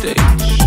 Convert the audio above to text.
stage.